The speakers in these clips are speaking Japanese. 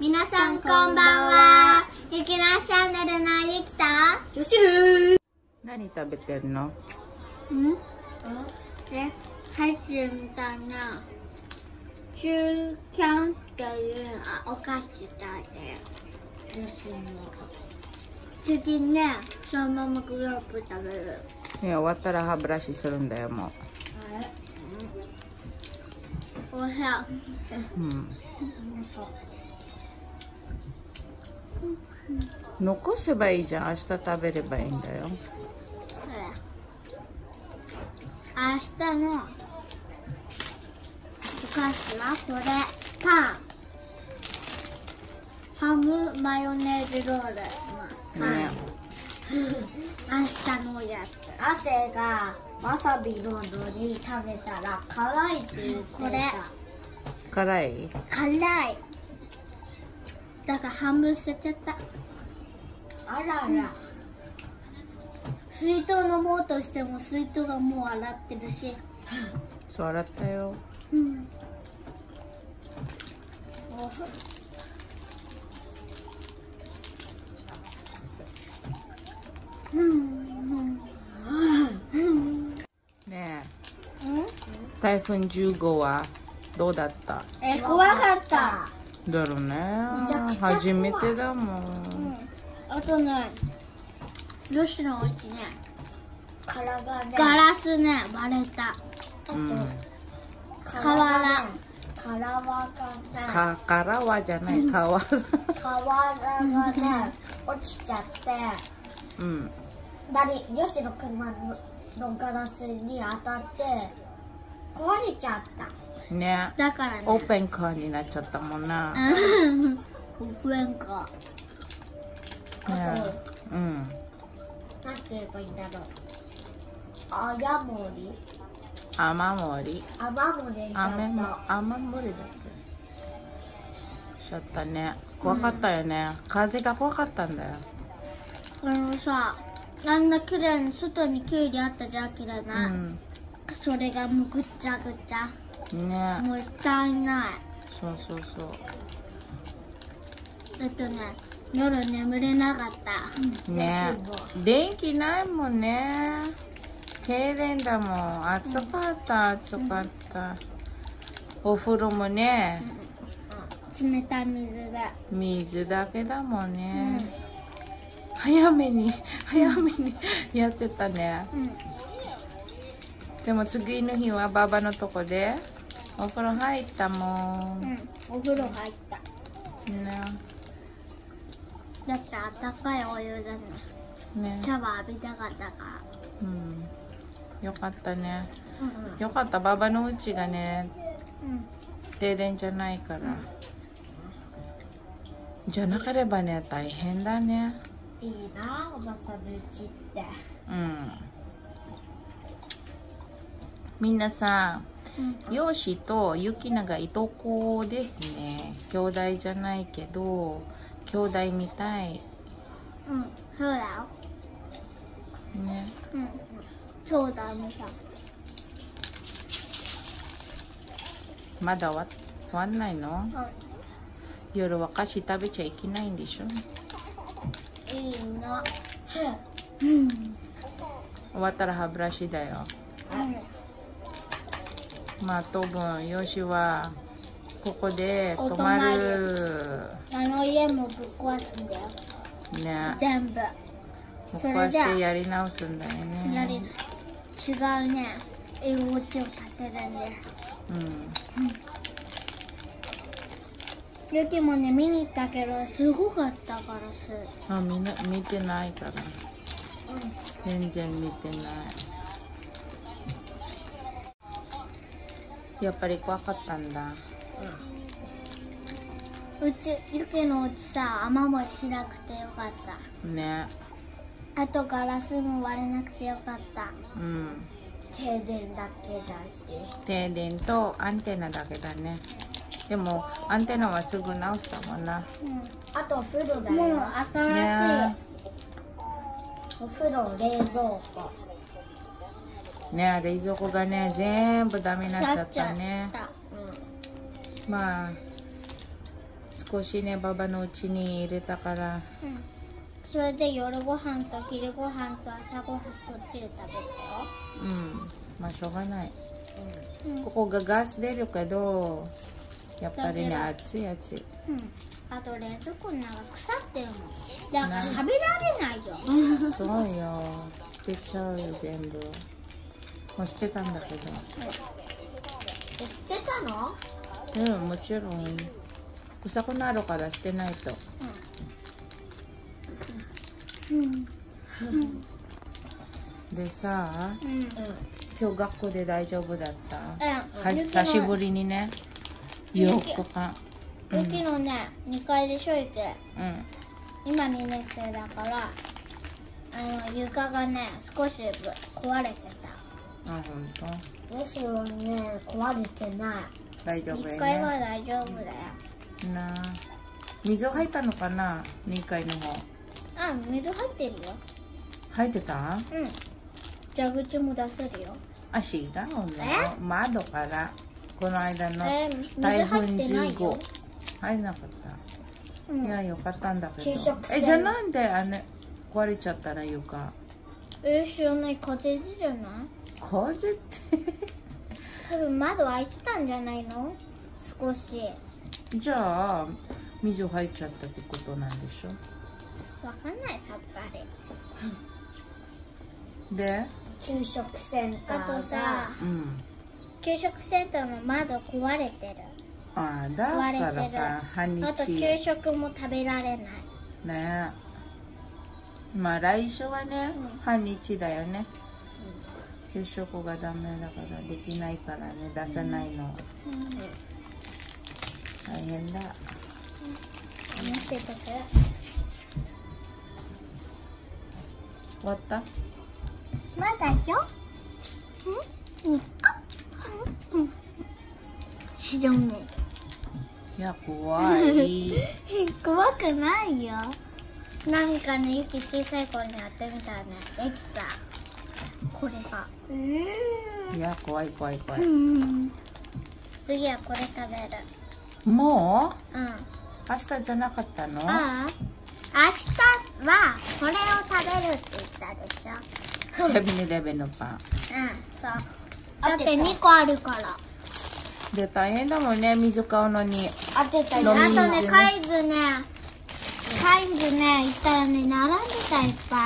皆さんこんばんは。ゆきなチャンネルのゆきと。よしる何食べてんの？ん？えハイチュウみたいな。チューキャンっていうあお菓子食べてる。よしの次ねそのままグロープ食べる。ね終わったら歯ブラシするんだよもおいしいううん残せばいいじゃん。明日食べればいいんだよ。明日のお菓子はこれ。パン。ハムマヨネーズロール、ね。明日のやつ。汗がわさびの海苔食べたら辛いって言ってたこれ辛い？辛いだから半分捨てちゃった。あらら。水筒飲もうとしても水筒がもう洗ってるし。そう洗ったよ。うん。うん。ねえ。台風10号はどうだった？え怖かっただろうね。初めてだもん。あとね女子の？お家ねガラスね割れた。うん。瓦。瓦瓦がねかからはじゃないかわ瓦。がね落ちちゃって。うん。だりよしの車ののガラスに当たって壊れちゃったね。だからね。オープンカーになっちゃったもんな。うん。億円かあと、ねうん。て言えばいいんだろう。あやもり雨漏り雨漏り雨も雨漏りだっちゃったね。怖かったよね、風が怖かったんだよ。あのさあんな綺麗に外にキュウリあったじゃん綺麗うな、ん。それがもうぐっちゃぐちゃね。もったいない。そうそうそう。あとね夜眠れなかった。ね。電気ないもんね。停電だもん。暑かった暑かった。お風呂もね。冷たい水で。水だけだもんね、早めに早めにやってたね。うん。でも次の日はババのとこでお風呂入ったもん、うんお風呂入った。ね。だってあったかいお湯だねね。シャワー浴びたかったかうん。よかったね。らうん。よかったババのうちがねうん。停電じゃないから、じゃなければね大変だね。いいなおばさんのうちって。うん。みんなさうん。よしとゆきながいとこですね。兄弟じゃないけど兄弟みたい。うん。そうだよ。ね。うん。そうだねさまだ終わ終わんないの？う夜は菓子食べちゃいけないんでしょ？いいな。ん。終わったら歯ブラシだよまあ多分よしはここで泊まる。あの家もぶっ壊すんだよ。ね。全部。もうこうしてやり直すんだよやりね違うね。お家を建てるんでうん。ゆきもね見に行ったけどすごかったからす。あみんな見てないから。全然見てないやっぱり怖かったんだ。うちゆきのうちさ雨漏りしなくてよかっねた。あとガラスも割れなくてよかった。うん。停電だけだし。停電とアンテナだけだね。でもアンテナはすぐ直したもんな。うあとお風呂だんもうよ新しい、ね。お風呂冷蔵庫ね冷蔵庫がね全部ダメになっちゃったね。うまあ少しねババのうちに入れたから。うん。それで夜ご飯と昼ご飯と朝ご飯そっちで食べたようん。まあしょうがない。うん。ここがガス出るけどやっぱりねだ熱い熱い。うん。あと冷蔵庫の中腐ってるもん。だから食べられないよ。そうよ。捨てちゃうよ全部もう捨てたんだけど。え捨てたの？うんもちろん。臭くなるから捨てないと。うん。でさうん。うん今日学校で大丈夫だった？はうん久しぶりにね。4日間うちのね2階でしょいて。うん。今2年生だからあの床がね少し壊れてたあ本当むしろね壊れてない。1大丈夫や階はね大丈夫だよ。なあ。水入ったのかな？2階の方。あ水入ってるよ。入ってた？うん。蛇口も出せるよ。あ違うね窓から。この間の台風入ってない15よ。入んなかった？うん。いやよかったんだけど。えじゃあなんであれ壊れちゃったら床え知らない。風じゃない？風って？多分窓開いてたんじゃないの？少し。じゃあ水入っちゃったってことなんでしょ？わかんないさっぱり。で？給食センタあーが。とさうん。給食センターの窓壊れてる。ああだ壊れからてるかあと給食も食べられない。ねまあ来週はね、うん。半日だよね。給食がダメだからできないからね出さないの、大変だ。持ってとく終わった？まだよ。ん。2個うん。白目いや怖い。怖くないよなんかねゆき小さい頃にやってみたらねできた。これが。ういや怖い怖い怖い、ん次はこれ食べる。もう？ん。う明日じゃなかったの？ああ明日はこれを食べるって言ったでしょ。レベネレベのパン。うんそう。だって2個あるから。で大変だもんね水買うのに。当てた飲よ。みあとねカイズねカイズね行ったらね並んでたいっぱい。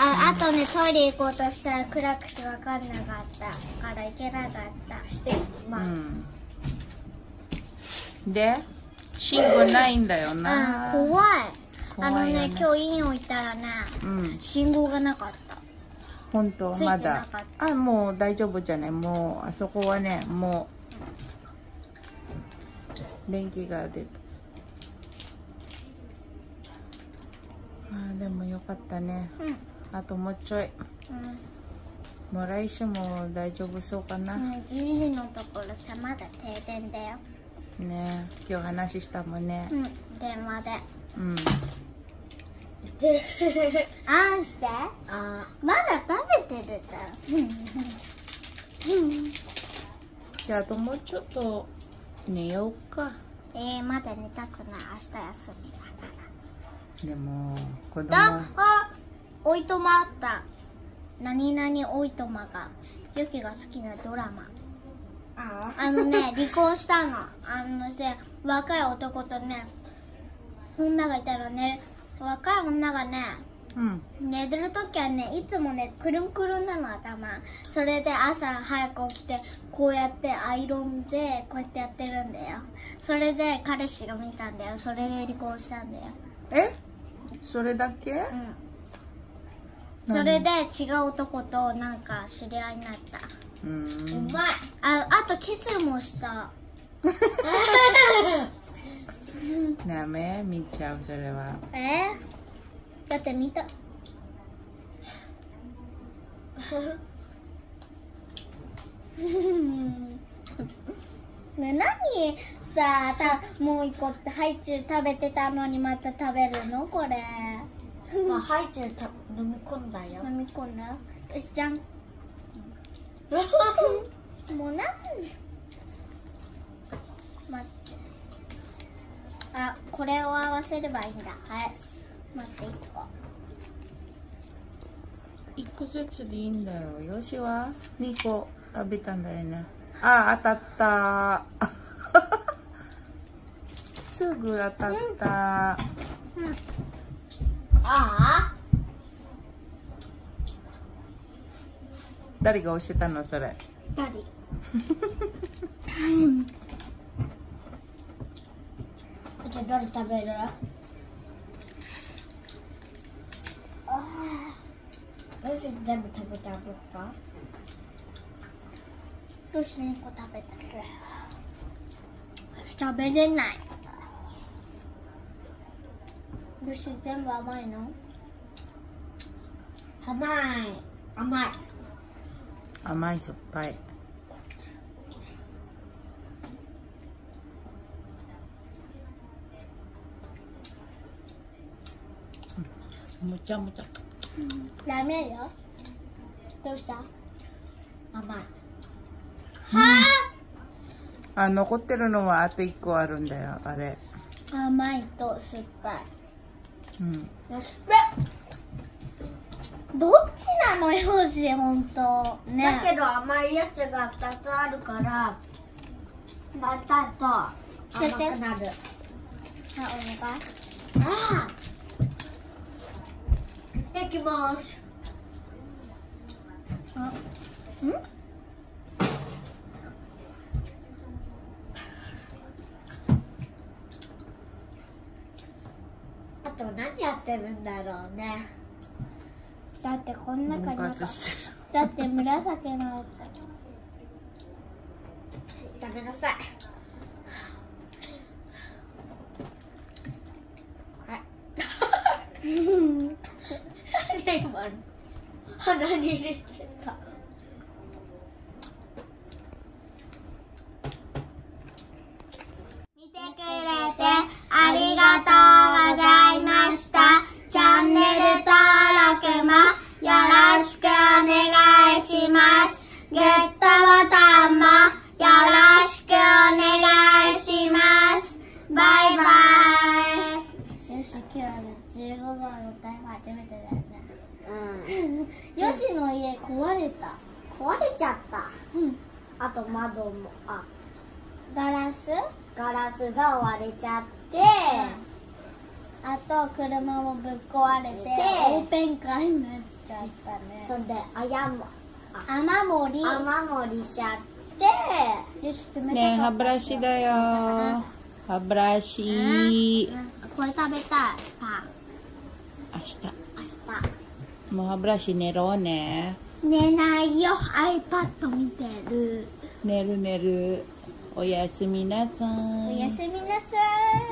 ああとねトイレ行こうとしたら暗くて分かんなかったから行けなかった。してうまあ、んで信号ないんだよな。うん、怖いあの怖いよね今日インを行ったらねうん。信号がなかった。本当まだ。あもう大丈夫じゃない。もうあそこはねもう。電気が出たあーでもよかったね。うん。あともうちょい。もう来週も大丈夫そうかな、うん、ね、12時のところさまだ停電だよ。ね今日話したもんね。うん。電話で。うん。で あんして。あまだ食べてるじゃん。うん。じゃああともうちょっと寝ようか。えー、まだ寝たくない。明日休みだからでも子供。だあおいとまあった。何々おいとまがユキが好きなドラマ。ああのね 離婚したの。あのせ若い男とね女がいたらね。若い女がねうん。寝てる時はねいつもねくるんくるんなの頭。それで朝早く起きてこうやってアイロンでこうやってやってるんだよ。それで彼氏が見たんだよ。それで離婚したんだよ。え？それだけ？うん。それで違う男となんか知り合いになった。うん。うまい。ああとキスもした。ダメ？見ちゃうそれは。え？だって見た。ね何？さあたもう一個ハイチュウ食べてたのにまた食べるの？これ。まあ入ってるた飲み込んだよ。飲み込んだ？よしじゃん。もうなん？待って。あこれを合わせればいいんだ。はい。待って1個一個ずつでいいんだよ。よしは？二個食べたんだよね。あ当たったすぐ当たった、ああ誰が教えたのそれ？誰？じゃあどれ食べる？よし全部食べてあげるか？よし2個食べたけ食べれないよし全部甘いの？甘い。甘い。甘いしょっぱい。うん。むちゃむちゃ。ダメよ。どうした？甘い。あ残ってるのはあと一個あるんだよあれ。甘いと酸っぱいうん。どっちなのよしほんと。ね。だけど甘いやつが2つあるからバターと甘くなる。あお願い。ああいただきます。あん？と何やってるんだろうね。だってこん中分になんか割してる。だって紫のや食べなさい。はい。何今の鼻に入れてた15号の台風初めてだよね。うん。よしの家壊れた。壊れちゃった。うん。あと窓も。あ。ガラス？ガラスが割れちゃって、あと車もぶっ壊れてでオープンカーになっちゃったね。そんであやも。雨漏り。雨漏りしちゃって。よし冷たかった。ねえ歯ブラシだよ。歯ブラシ。うん。これ食べたい。パ明日。明日。もう歯ブラシ寝ろうね。ン寝ないよ。iPad 見てる。寝る寝る。おやすみなさい。おやすみなさい